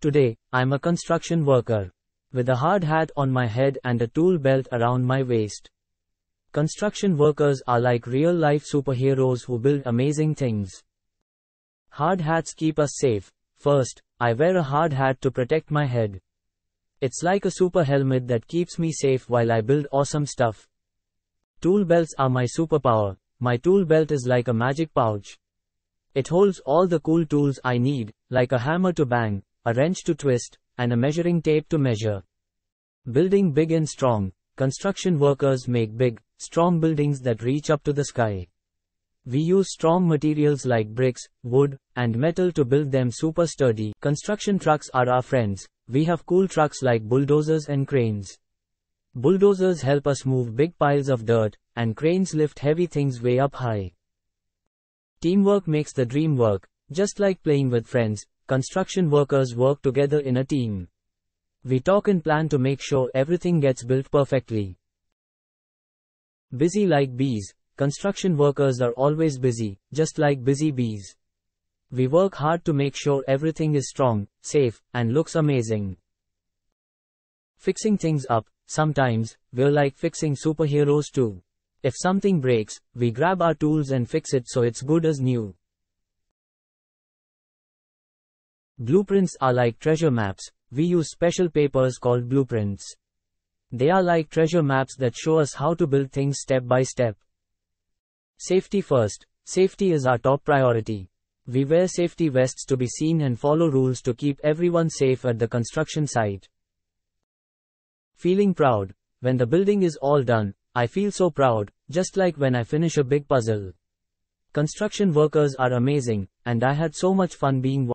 Today, I'm a construction worker. With a hard hat on my head and a tool belt around my waist. Construction workers are like real life superheroes who build amazing things. Hard hats keep us safe. First, I wear a hard hat to protect my head. It's like a super helmet that keeps me safe while I build awesome stuff. Tool belts are my superpower. My tool belt is like a magic pouch. It holds all the cool tools I need, like a hammer to bang, a wrench to twist, and a measuring tape to measure. Building big and strong, construction workers make big, strong buildings that reach up to the sky. We use strong materials like bricks, wood, and metal to build them super sturdy. Construction trucks are our friends. We have cool trucks like bulldozers and cranes. Bulldozers help us move big piles of dirt, and cranes lift heavy things way up high. Teamwork makes the dream work. Just like playing with friends, construction workers work together in a team. We talk and plan to make sure everything gets built perfectly. Busy like bees, construction workers are always busy, just like busy bees. We work hard to make sure everything is strong, safe, and looks amazing. Fixing things up, sometimes, we're like fixing superheroes too. If something breaks, we grab our tools and fix it so it's good as new. Blueprints are like treasure maps, we use special papers called blueprints. They are like treasure maps that show us how to build things step by step. Safety first, safety is our top priority. We wear safety vests to be seen and follow rules to keep everyone safe at the construction site. Feeling proud, when the building is all done, I feel so proud, just like when I finish a big puzzle. Construction workers are amazing, and I had so much fun being